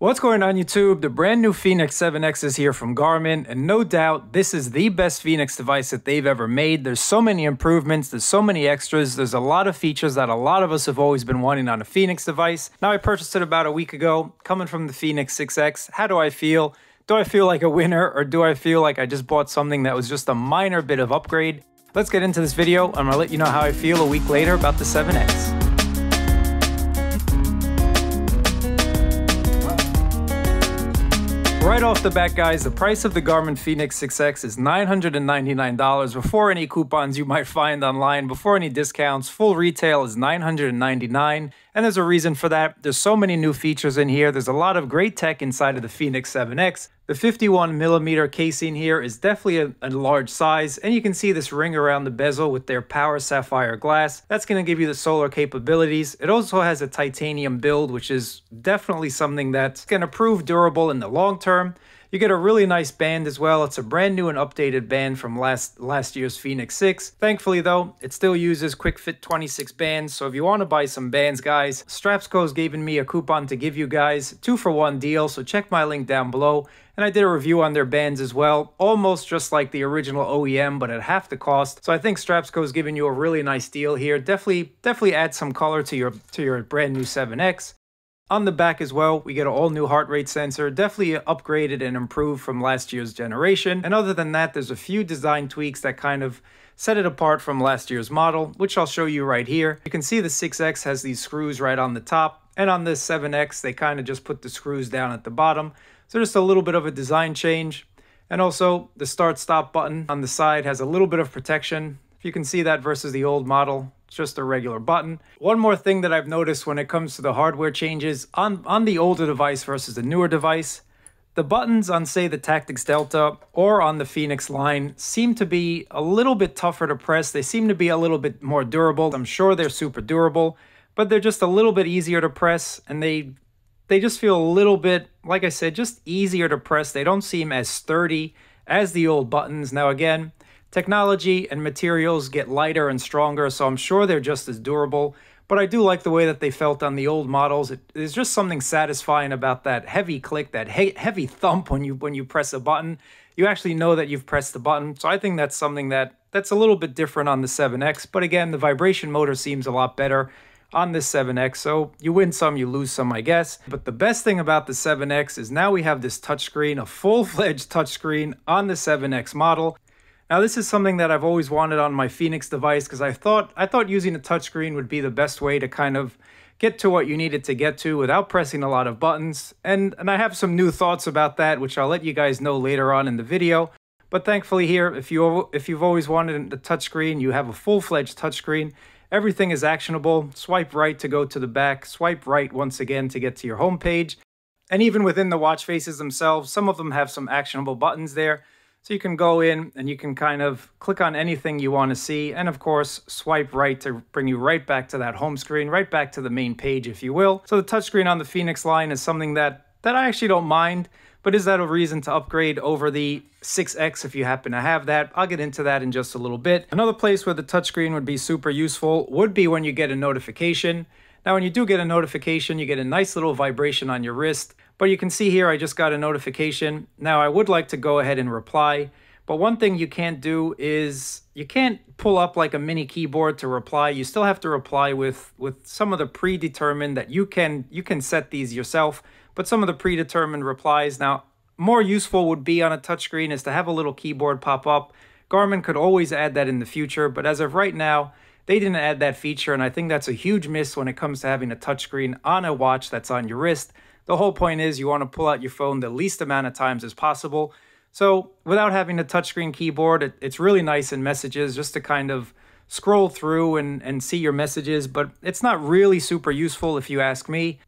What's going on YouTube? The brand new Fenix 7X is here from Garmin and no doubt this is the best Fenix device that they've ever made. There's so many improvements, there's so many extras, there's a lot of features that a lot of us have always been wanting on a Fenix device. Now I purchased it about a week ago, coming from the Fenix 6X. How do I feel? Do I feel like a winner or do I feel like I just bought something that was just a minor bit of upgrade? Let's get into this video. I'm gonna let you know how I feel a week later about the 7X. Right off the bat, guys, the price of the Garmin Fenix 6X is $999 before any coupons you might find online, before any discounts. Full retail is $999, and there's a reason for that. There's so many new features in here. There's a lot of great tech inside of the Fenix 7X. The 51 millimeter casing here is definitely a, a, large size, and you can see this ring around the bezel with their power sapphire glass. That's going to give you the solar capabilities. It also has a titanium build, which is definitely something that's going to prove durable in the long term. You get a really nice band as well. It's a brand new and updated band from last last year's Fenix 6. Thankfully though, it still uses Quick Fit 26 bands. So if you want to buy some bands, guys, StrapsCo's given me a coupon to give you guys, two for one deal. So check my link down below. And I did a review on their bands as well, almost just like the original OEM, but at half the cost. So I think StrapsCo's giving you a really nice deal here. Definitely, definitely add some color to your to your brand new 7X. On the back as well, we get an all new heart rate sensor, definitely upgraded and improved from last year's generation. And other than that, there's a few design tweaks that kind of set it apart from last year's model, which I'll show you right here. You can see the 6X has these screws right on the top, and on this 7X, they kind of just put the screws down at the bottom. So just a little bit of a design change. And also, the start stop button on the side has a little bit of protection. If you can see that versus the old model, just a regular button. One more thing that I've noticed when it comes to the hardware changes on, on the older device versus the newer device, the buttons on, say, the Tactix Delta or on the Fenix line seem to be a little bit tougher to press. They seem to be a little bit more durable. I'm sure they're super durable, but they're just a little bit easier to press and they they just feel a little bit, like I said, just easier to press. They don't seem as sturdy as the old buttons. Now, again, Technology and materials get lighter and stronger, so I'm sure they're just as durable. But I do like the way that they felt on the old models. It, there's just something satisfying about that heavy click, that he heavy thump when you when you press a button. You actually know that you've pressed the button. So I think that's something that that's a little bit different on the 7X. But again, the vibration motor seems a lot better on this 7X. So you win some, you lose some, I guess. But the best thing about the 7X is now we have this touchscreen, a full-fledged touchscreen on the 7X model. Now this is something that I've always wanted on my Fenix device because I thought I thought using a touchscreen would be the best way to kind of get to what you needed to get to without pressing a lot of buttons. And and I have some new thoughts about that which I'll let you guys know later on in the video. But thankfully here, if you if you've always wanted a touchscreen, you have a full-fledged touchscreen. Everything is actionable. Swipe right to go to the back, swipe right once again to get to your home page. And even within the watch faces themselves, some of them have some actionable buttons there. So you can go in and you can kind of click on anything you want to see. And of course, swipe right to bring you right back to that home screen, right back to the main page, if you will. So the touchscreen on the Fenix line is something that, that I actually don't mind. But is that a reason to upgrade over the 6X if you happen to have that? I'll get into that in just a little bit. Another place where the touchscreen would be super useful would be when you get a notification. Now, when you do get a notification, you get a nice little vibration on your wrist. But you can see here, I just got a notification. Now, I would like to go ahead and reply. But one thing you can't do is you can't pull up like a mini keyboard to reply. You still have to reply with with some of the predetermined that you can you can set these yourself. But some of the predetermined replies now more useful would be on a touchscreen is to have a little keyboard pop up. Garmin could always add that in the future, but as of right now, they didn't add that feature, and I think that's a huge miss when it comes to having a touchscreen on a watch that's on your wrist. The whole point is you want to pull out your phone the least amount of times as possible. So without having a touchscreen keyboard, it, it's really nice in messages just to kind of scroll through and, and see your messages, but it's not really super useful if you ask me.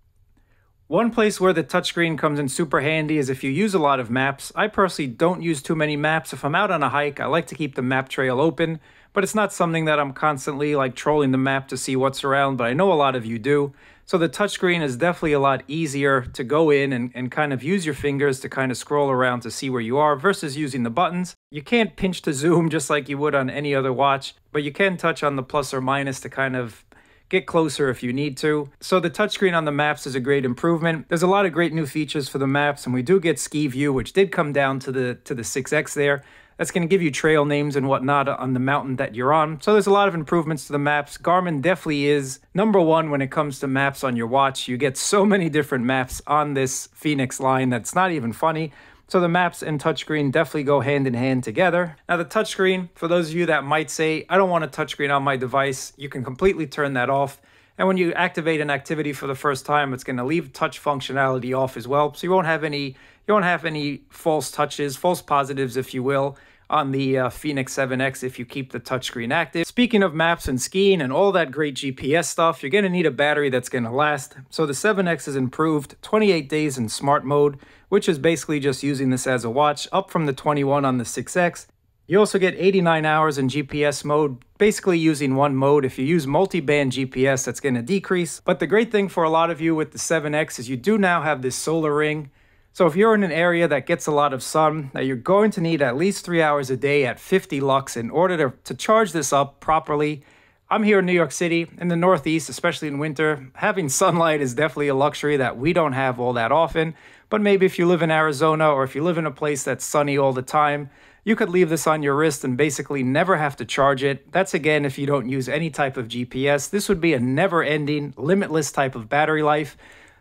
One place where the touchscreen comes in super handy is if you use a lot of maps. I personally don't use too many maps. If I'm out on a hike, I like to keep the map trail open but it's not something that I'm constantly like trolling the map to see what's around, but I know a lot of you do. So the touchscreen is definitely a lot easier to go in and, and kind of use your fingers to kind of scroll around to see where you are versus using the buttons. You can't pinch to zoom just like you would on any other watch, but you can touch on the plus or minus to kind of get closer if you need to. So the touchscreen on the maps is a great improvement. There's a lot of great new features for the maps, and we do get ski view, which did come down to the to the 6X there. That's going to give you trail names and whatnot on the mountain that you're on. So there's a lot of improvements to the maps. Garmin definitely is number one when it comes to maps on your watch. You get so many different maps on this Fenix line that's not even funny. So the maps and touchscreen definitely go hand in hand together. Now the touchscreen, for those of you that might say, I don't want a touchscreen on my device, you can completely turn that off. And when you activate an activity for the first time, it's going to leave touch functionality off as well. So you won't have any you won't have any false touches, false positives, if you will on the uh, Fenix 7X if you keep the touchscreen active. Speaking of maps and skiing and all that great GPS stuff, you're going to need a battery that's going to last. So the 7X is improved 28 days in smart mode, which is basically just using this as a watch, up from the 21 on the 6X. You also get 89 hours in GPS mode, basically using one mode. If you use multi-band GPS, that's going to decrease. But the great thing for a lot of you with the 7X is you do now have this solar ring so if you're in an area that gets a lot of sun, now you're going to need at least three hours a day at 50 lux in order to, to charge this up properly. I'm here in New York City, in the Northeast, especially in winter. Having sunlight is definitely a luxury that we don't have all that often. But maybe if you live in Arizona or if you live in a place that's sunny all the time, you could leave this on your wrist and basically never have to charge it. That's again if you don't use any type of GPS. This would be a never ending, limitless type of battery life.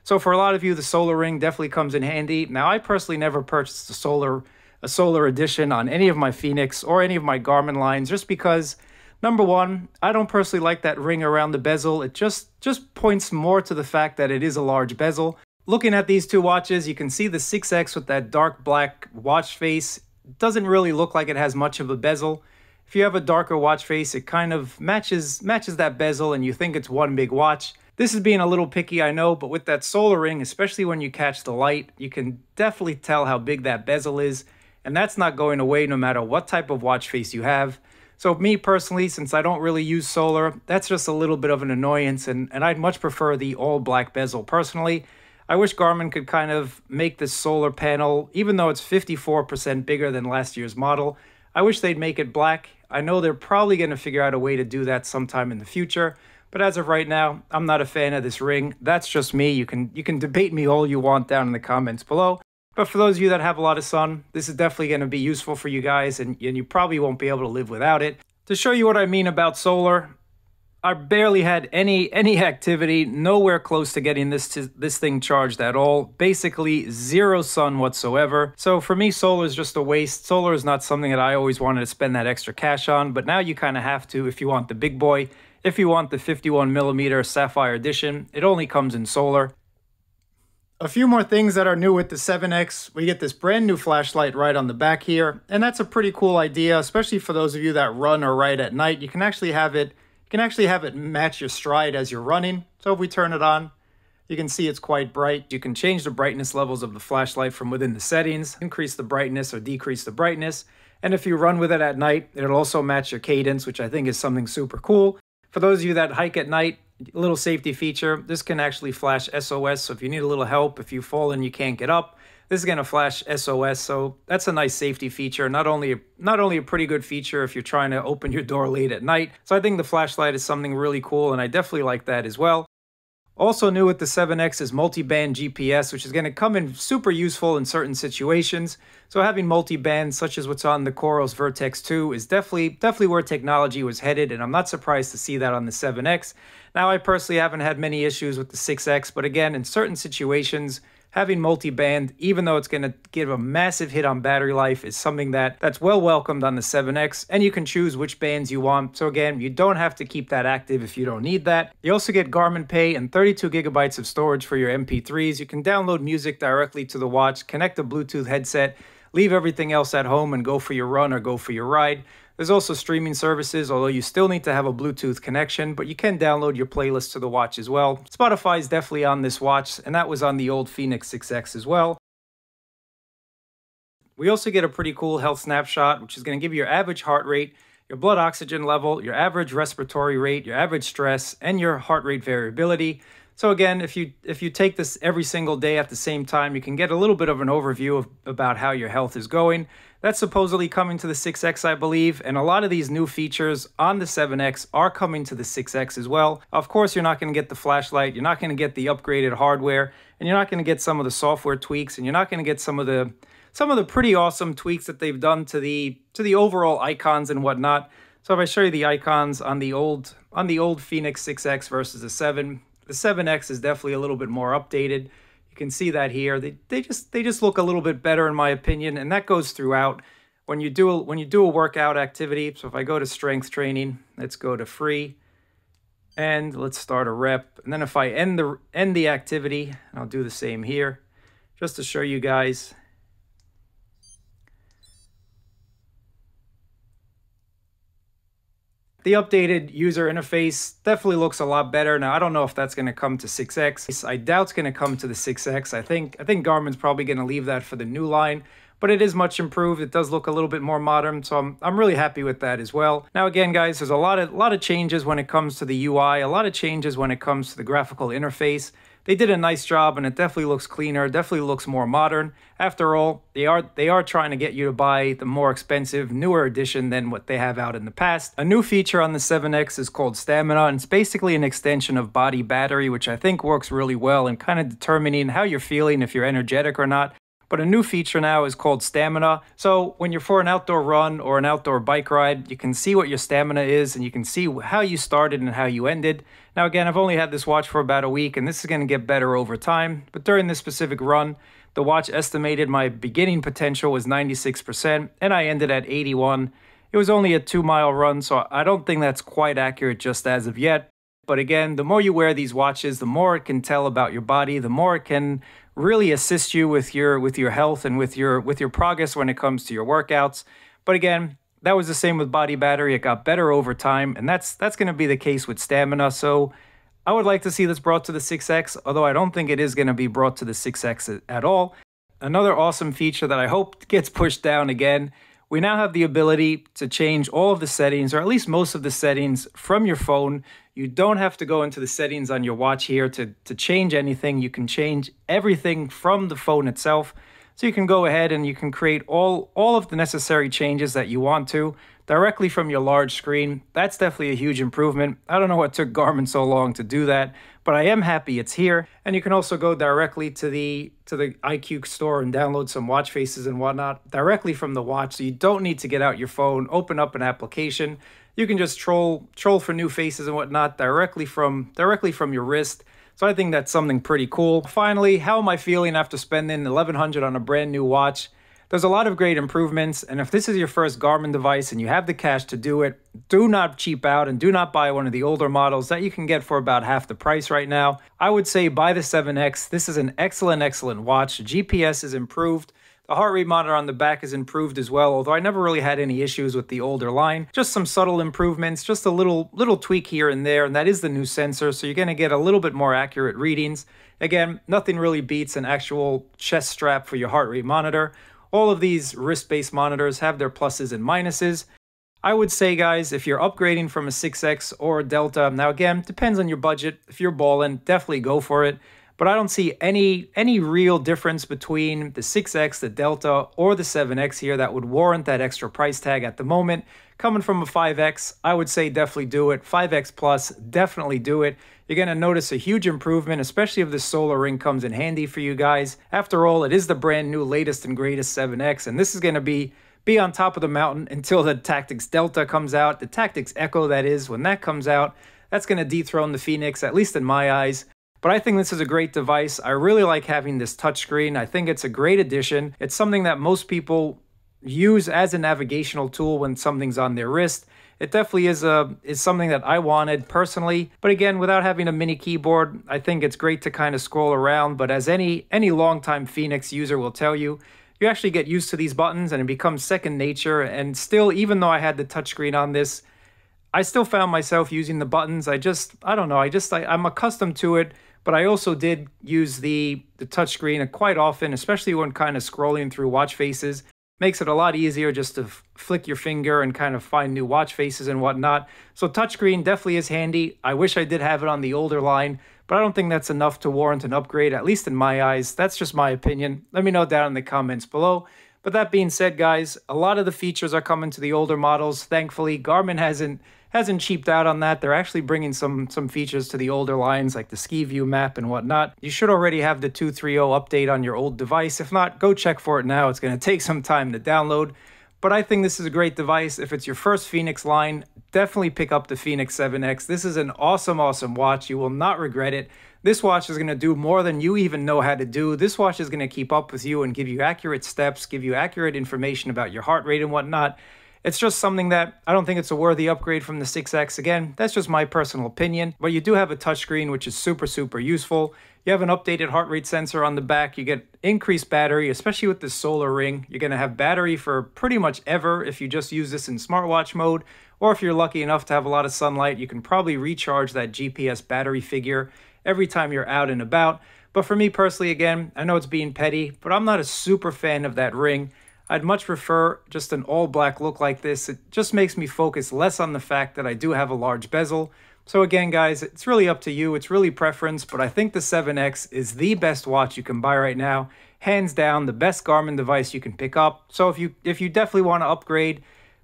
So for a lot of you, the solar ring definitely comes in handy. Now, I personally never purchased a solar a solar edition on any of my Fenix or any of my Garmin lines, just because number one, I don't personally like that ring around the bezel. It just just points more to the fact that it is a large bezel. Looking at these two watches, you can see the 6X with that dark black watch face doesn't really look like it has much of a bezel. If you have a darker watch face, it kind of matches matches that bezel and you think it's one big watch. This is being a little picky, I know, but with that solar ring, especially when you catch the light, you can definitely tell how big that bezel is, and that's not going away no matter what type of watch face you have. So me personally, since I don't really use solar, that's just a little bit of an annoyance, and, and I'd much prefer the all black bezel personally. I wish Garmin could kind of make this solar panel, even though it's 54% bigger than last year's model, I wish they'd make it black. I know they're probably going to figure out a way to do that sometime in the future, but as of right now, I'm not a fan of this ring. That's just me. You can you can debate me all you want down in the comments below. But for those of you that have a lot of sun, this is definitely going to be useful for you guys, and, and you probably won't be able to live without it. To show you what I mean about solar, I barely had any any activity, nowhere close to getting this to, this thing charged at all. Basically zero sun whatsoever. So for me, solar is just a waste. Solar is not something that I always wanted to spend that extra cash on, but now you kind of have to if you want the big boy. If you want the 51 millimeter Sapphire Edition, it only comes in solar. A few more things that are new with the 7X. We get this brand new flashlight right on the back here, and that's a pretty cool idea, especially for those of you that run or ride at night. You can actually have it can actually have it match your stride as you're running. So if we turn it on, you can see it's quite bright. You can change the brightness levels of the flashlight from within the settings, increase the brightness or decrease the brightness. And if you run with it at night, it'll also match your cadence, which I think is something super cool. For those of you that hike at night, a little safety feature, this can actually flash SOS. So if you need a little help, if you fall and you can't get up, this is going to flash SOS. So that's a nice safety feature. Not only, not only a pretty good feature if you're trying to open your door late at night. So I think the flashlight is something really cool and I definitely like that as well. Also new with the 7X is multi-band GPS, which is going to come in super useful in certain situations. So having multi-band, such as what's on the Coros Vertex 2, is definitely definitely where technology was headed, and I'm not surprised to see that on the 7X. Now, I personally haven't had many issues with the 6X, but again, in certain situations, having multi-band, even though it's going to give a massive hit on battery life, is something that that's well welcomed on the 7X, and you can choose which bands you want. So again, you don't have to keep that active if you don't need that. You also get Garmin Pay and 32 gigabytes of storage for your MP3s. You can download music directly to the watch, connect a Bluetooth headset, leave everything else at home and go for your run or go for your ride. There's also streaming services, although you still need to have a Bluetooth connection, but you can download your playlist to the watch as well. Spotify is definitely on this watch, and that was on the old Fenix 6X as well. We also get a pretty cool health snapshot, which is going to give you your average heart rate, your blood oxygen level, your average respiratory rate, your average stress, and your heart rate variability. So again, if you if you take this every single day at the same time, you can get a little bit of an overview of about how your health is going. That's supposedly coming to the 6X, I believe, and a lot of these new features on the 7X are coming to the 6X as well. Of course, you're not going to get the flashlight, you're not going to get the upgraded hardware, and you're not going to get some of the software tweaks, and you're not going to get some of the some of the pretty awesome tweaks that they've done to the to the overall icons and whatnot. So if I show you the icons on the old on the old Fenix 6X versus the 7, the 7X is definitely a little bit more updated. Can see that here. They, they just they just look a little bit better in my opinion, and that goes throughout when you do a, when you do a workout activity. So if I go to strength training, let's go to free, and let's start a rep. And then if I end the end the activity, I'll do the same here, just to show you guys The updated user interface definitely looks a lot better. Now, I don't know if that's going to come to 6X. I doubt it's going to come to the 6X. I think I think Garmin's probably going to leave that for the new line, but it is much improved. It does look a little bit more modern, so I'm, I'm really happy with that as well. Now, again, guys, there's a lot of, lot of changes when it comes to the UI, a lot of changes when it comes to the graphical interface they did a nice job and it definitely looks cleaner, definitely looks more modern. After all, they are they are trying to get you to buy the more expensive, newer edition than what they have out in the past. A new feature on the 7X is called Stamina, and it's basically an extension of body battery, which I think works really well in kind of determining how you're feeling, if you're energetic or not. But a new feature now is called stamina. So when you're for an outdoor run or an outdoor bike ride, you can see what your stamina is and you can see how you started and how you ended. Now again, I've only had this watch for about a week and this is going to get better over time. But during this specific run, the watch estimated my beginning potential was 96% and I ended at 81. It was only a two mile run, so I don't think that's quite accurate just as of yet. But again, the more you wear these watches, the more it can tell about your body, the more it can really assist you with your with your health and with your with your progress when it comes to your workouts. But again, that was the same with body battery. It got better over time, and that's that's going to be the case with stamina. So I would like to see this brought to the 6X, although I don't think it is going to be brought to the 6X at all. Another awesome feature that I hope gets pushed down again. We now have the ability to change all of the settings, or at least most of the settings, from your phone you don't have to go into the settings on your watch here to, to change anything. You can change everything from the phone itself. So you can go ahead and you can create all, all of the necessary changes that you want to directly from your large screen. That's definitely a huge improvement. I don't know what took Garmin so long to do that, but I am happy it's here. And you can also go directly to the to the IQ store and download some watch faces and whatnot directly from the watch. So you don't need to get out your phone, open up an application you can just troll troll for new faces and whatnot directly from directly from your wrist. So I think that's something pretty cool. Finally, how am I feeling after spending 1100 on a brand new watch? There's a lot of great improvements, and if this is your first Garmin device and you have the cash to do it, do not cheap out and do not buy one of the older models that you can get for about half the price right now. I would say buy the 7X. This is an excellent, excellent watch. GPS is improved. The heart rate monitor on the back is improved as well, although I never really had any issues with the older line. Just some subtle improvements, just a little little tweak here and there, and that is the new sensor, so you're going to get a little bit more accurate readings. Again, nothing really beats an actual chest strap for your heart rate monitor. All of these wrist-based monitors have their pluses and minuses. I would say, guys, if you're upgrading from a 6X or a Delta, now again, depends on your budget. If you're balling, definitely go for it but I don't see any any real difference between the 6X, the Delta, or the 7X here that would warrant that extra price tag at the moment. Coming from a 5X, I would say definitely do it. 5X Plus, definitely do it. You're going to notice a huge improvement, especially if the solar ring comes in handy for you guys. After all, it is the brand new latest and greatest 7X, and this is going to be be on top of the mountain until the Tactix Delta comes out, the Tactix Echo that is, when that comes out, that's going to dethrone the Fenix, at least in my eyes. But I think this is a great device. I really like having this touchscreen. I think it's a great addition. It's something that most people use as a navigational tool when something's on their wrist. It definitely is a is something that I wanted personally. But again, without having a mini keyboard, I think it's great to kind of scroll around. But as any any longtime Fenix user will tell you, you actually get used to these buttons and it becomes second nature. And still, even though I had the touchscreen on this, I still found myself using the buttons. I just I don't know. I just I, I'm accustomed to it but I also did use the, the touchscreen quite often, especially when kind of scrolling through watch faces. Makes it a lot easier just to flick your finger and kind of find new watch faces and whatnot. So touchscreen definitely is handy. I wish I did have it on the older line, but I don't think that's enough to warrant an upgrade, at least in my eyes. That's just my opinion. Let me know down in the comments below. But that being said, guys, a lot of the features are coming to the older models. Thankfully, Garmin hasn't hasn't cheaped out on that. They're actually bringing some some features to the older lines like the ski view map and whatnot. You should already have the 230 update on your old device. If not, go check for it now. It's going to take some time to download. But I think this is a great device. If it's your first Fenix line, definitely pick up the Fenix 7X. This is an awesome, awesome watch. You will not regret it. This watch is going to do more than you even know how to do. This watch is going to keep up with you and give you accurate steps, give you accurate information about your heart rate and whatnot. It's just something that I don't think it's a worthy upgrade from the 6X. Again, that's just my personal opinion. But you do have a touchscreen, which is super, super useful. You have an updated heart rate sensor on the back. You get increased battery, especially with the solar ring. You're going to have battery for pretty much ever if you just use this in smartwatch mode. Or if you're lucky enough to have a lot of sunlight, you can probably recharge that GPS battery figure every time you're out and about. But for me personally, again, I know it's being petty, but I'm not a super fan of that ring. I'd much prefer just an all black look like this. It just makes me focus less on the fact that I do have a large bezel. So again, guys, it's really up to you. It's really preference, but I think the 7X is the best watch you can buy right now. Hands down, the best Garmin device you can pick up. So if you if you definitely want to upgrade,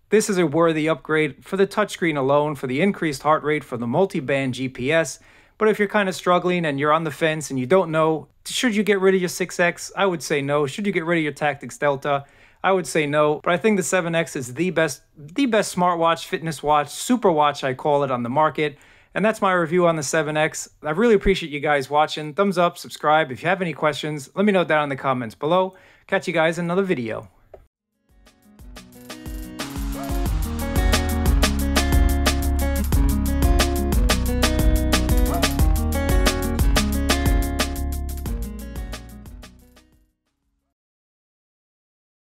this is a worthy upgrade for the touchscreen alone, for the increased heart rate, for the multi-band GPS. But if you're kind of struggling and you're on the fence and you don't know, should you get rid of your 6X? I would say no. Should you get rid of your Tactix Delta? I would say no, but I think the 7X is the best the best smartwatch, fitness watch, super watch I call it on the market. And that's my review on the 7X. I really appreciate you guys watching. Thumbs up, subscribe. If you have any questions, let me know down in the comments below. Catch you guys in another video.